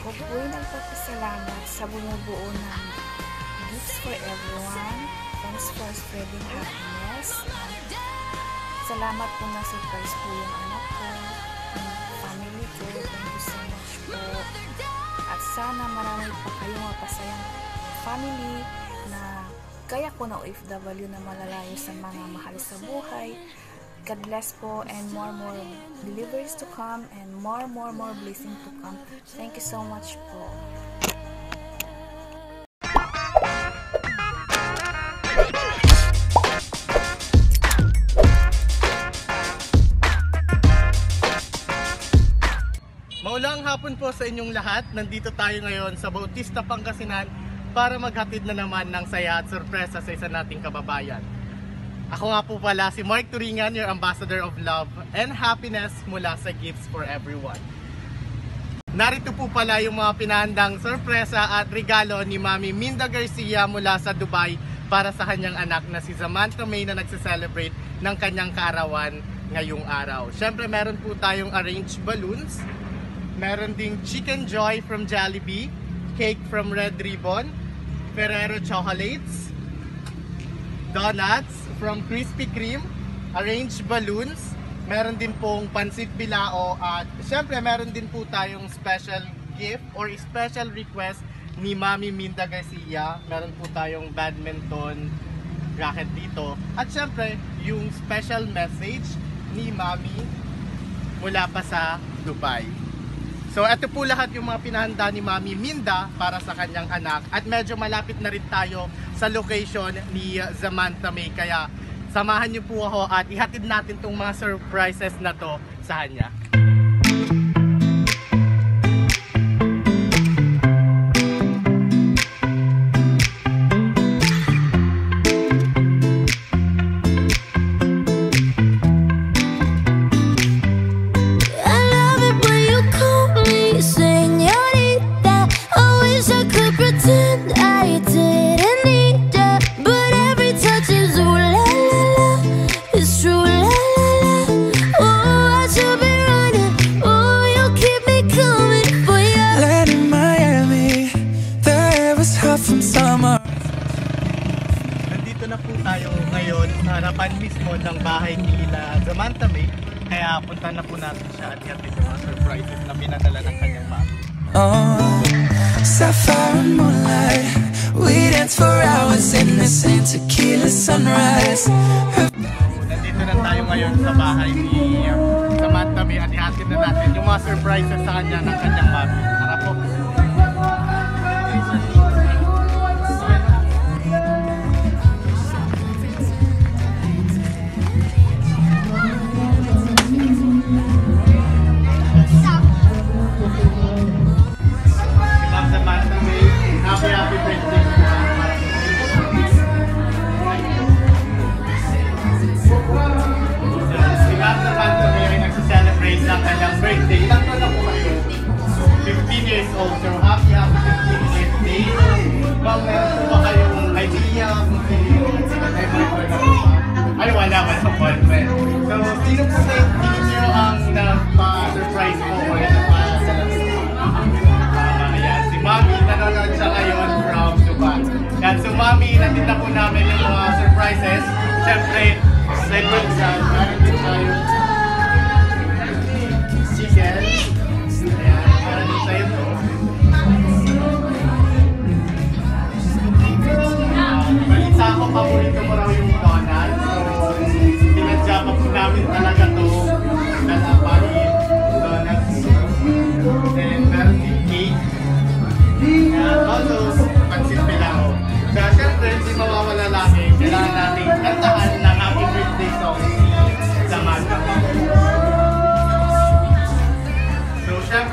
Ako po'y nagpapasalamat sa bumubuo ng Gifts for Everyone. Thanks for spreading happiness. Salamat po na surprise po yung anak ko, yung family ko. Thank you so much po. At sana marami pa kayong mapasayang family na kaya po na OFW na malalayo sa mga mahal sa buhay. God bless po and more more deliveries to come and more more more blessing to come. Thank you so much po. Maulang hapon po sa inyong lahat. Nandito tayo ngayon sa Bautista, Pangasinan para maghatid na naman ng saya at sorpresa sa isa nating kababayan. Ako nga po pala si Mark Turingan, your ambassador of love and happiness mula sa Gifts for Everyone. Narito po pala yung mga pinahandang sorpresa at regalo ni Mami Minda Garcia mula sa Dubai para sa kanyang anak na si Samantha May na nagse-celebrate ng kanyang kaarawan ngayong araw. Siyempre meron po tayong arranged balloons, meron ding Chicken Joy from Jollibee, cake from Red Ribbon, Ferrero Chocolates, donuts from Krispy Kreme, arranged balloons, meron din pong pansit bilao at syempre meron din po tayong special gift or special request ni Mami Minda Garcia. Meron po tayong badminton racket dito. At syempre, yung special message ni Mami mula pa sa Dubai. So ito po lahat yung mga pinahanda ni Mami Minda para sa kanyang anak at medyo malapit na rin tayo sa location ni Samantha May kaya samahan niyo po ako at ihatid natin tong mga surprises na to sa kanya. Samantha May kaya punta na po natin siya at ihatid yung mga surprises na pinadala ng kanyang mami. Oh, sapphire and moonlight. We danced for hours in the same tequila sunrise. Her Nandito na tayo ngayon sa bahay ni Samantha May at ihatid na natin yung mga surprises sa kanya ng kanyang mami. Tara po. 15 years old. So happy happy 15th birthday. Ma'am, meron po ba kayong idea kung sino ay boyfriend na po ba? Ay, wala ba sa boyfriend? So, sino po sa tingin niyo ang nagpa-surprise mo or ayan. Si Mami, nanonood siya ngayon from Dubai. Yan, so Mami, natin na po namin yung mga surprises. Siyempre,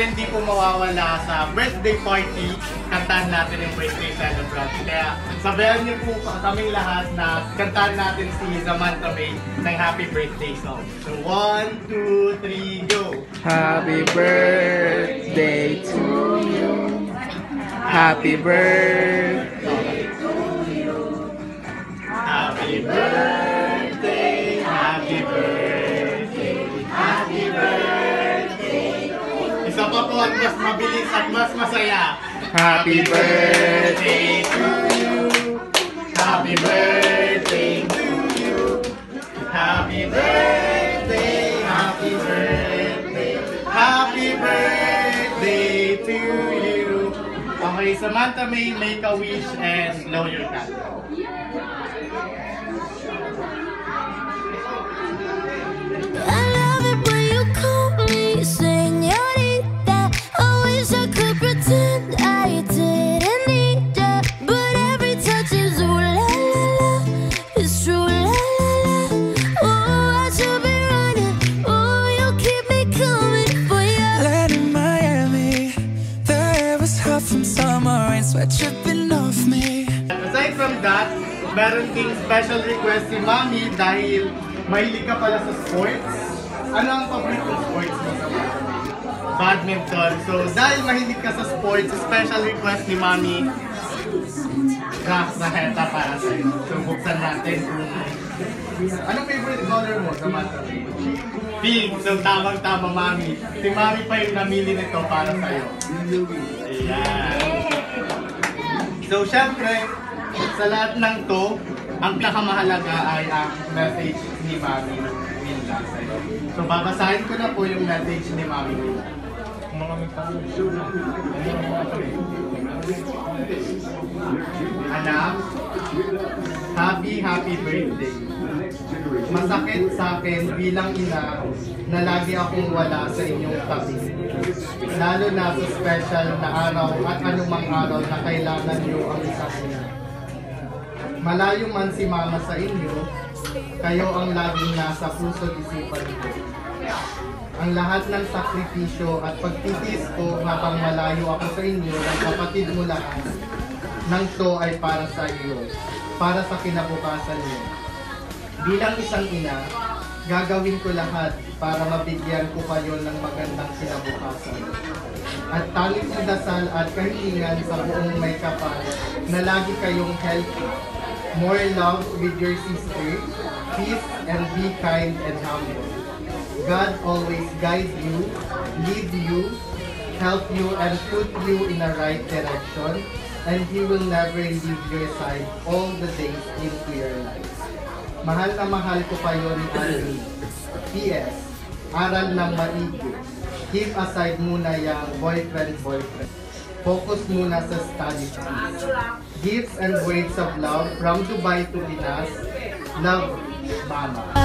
syempre, hindi po mawawala sa birthday party, kantahan natin yung birthday celebrant. Kaya, sabayan niyo po kaming lahat na kantahan natin si Samantha May ng happy birthday song. So, one, two, three, go! Happy birthday to you. Happy birthday. Mas mabilis at mas masaya. Happy birthday to you. Happy birthday to you. Happy birthday, happy birthday, happy birthday to you. Okay, Samantha May, make a wish and blow your candle. Dripping off me. Aside from that, meron ding special request si Mami dahil mahilig ka pala sa sports. Ano ang paborito mong sports mo sa Badminton. So, dahil mahilig ka sa sports, special request ni Mami Grass na heta para sa'yo. So, buksan natin kung... Anong favorite color mo sa mata? Pink. So, tamang-tama, Mami. Si Mami pa yung namili nito para sa'yo. Ayan. So, syempre, sa lahat ng to, ang pinakamahalaga ay ang message ni Mami Minda sa'yo. So, babasahin ko na po yung message ni Mami Minda. Anak, happy, happy birthday. Masakit sa akin bilang ina na lagi akong wala sa inyong tabi. Lalo na sa special na araw at anumang araw na kailangan niyo ang isang ina. Malayo man si mama sa inyo, kayo ang laging nasa puso isipan ko. Ang lahat ng sakripisyo at pagtitis ko habang malayo ako sa inyo ng kapatid mo lahat, nang to ay para sa iyo, para sa kinabukasan niyo. Bilang isang ina, gagawin ko lahat para mabigyan ko kayo ng magandang kinabukasan. At tanging sa dasal at kahilingan sa buong may kapal na lagi kayong healthy. More love with your sister, peace and be kind and humble. God always guide you, lead you, help you, and put you in the right direction, and He will never leave your side all the days into your life. Mahal na mahal ko kayo ni Annie. P.S. Aral ng maigi. Keep aside muna yung boyfriend-boyfriend. Focus muna sa studies. please. Gifts and words of love from Dubai to Pinas. Love, Mama.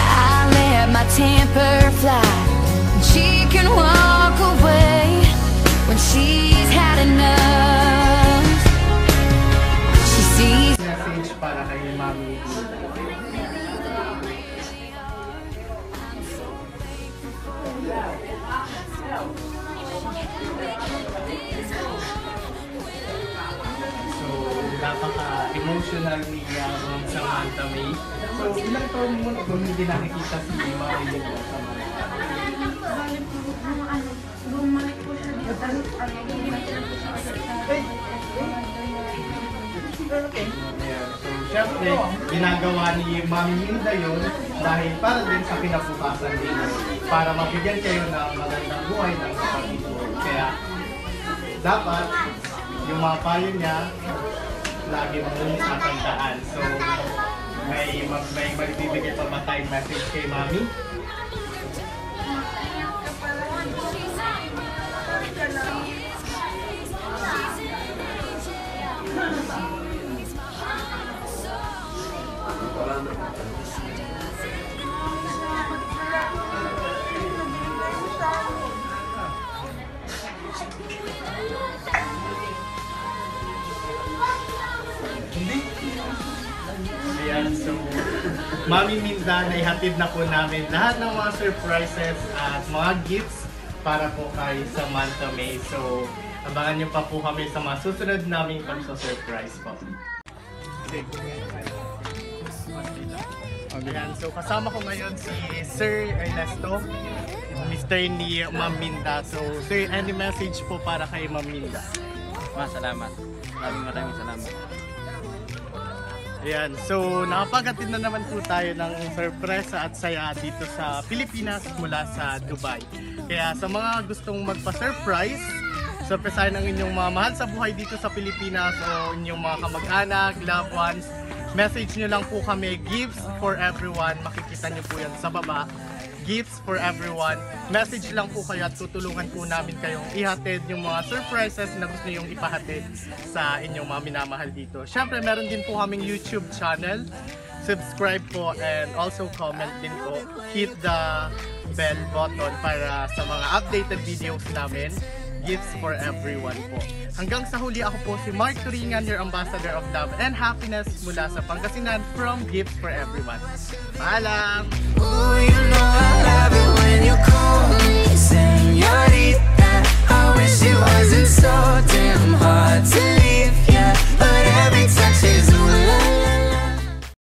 I let my temper fly. She can walk away when she's para kay Mami. So, napaka-emotional niya ng Samantha May. So, ilang taon mo na kung hindi nakikita si Lito Samantha? Bali syempre, ginagawa ni Mami Linda yun dahil para din sa kinabukasan din para mabigyan kayo ng magandang buhay ng kapatid mo. Kaya, dapat, yung mga payo niya, lagi mong tatandaan. So, may, may magbibigay pa ba tayong message kay Mami? Ayan, so, Mami Minda, naihatid na po namin lahat ng mga surprises at mga gifts para po kay Samantha May. So, abangan niyo pa po kami sa mga susunod naming pagsa-surprise po. Ayan, so kasama ko ngayon si Sir Ernesto, Mr. ni Ma'am Minda. So, Sir, any message po para kay Ma'am Minda? Ma, salamat. Maraming maraming salamat. Ayan, so nakapaghatid na naman po tayo ng sorpresa at saya dito sa Pilipinas mula sa Dubai. Kaya sa mga gustong magpa-surprise, surpresahin ang inyong mga mahal sa buhay dito sa Pilipinas o inyong mga kamag-anak, loved ones, message nyo lang po kami, gifts for everyone. Makikita nyo po yan sa baba. Gifts for everyone. Message lang po kayo at tutulungan po namin kayong ihatid yung mga surprises na gusto nyo ipahatid sa inyong mga minamahal dito. Siyempre, meron din po kaming YouTube channel. Subscribe po and also comment din po. Hit the bell button para sa mga updated videos namin. Gifts for everyone po. Hanggang sa huli ako po si Mark Turingan, your ambassador of love and happiness mula sa Pangasinan from Gifts for Everyone. Paalam! Ooh, you know I love it when you call me señorita. I wish it wasn't so damn hard to leave, yeah. But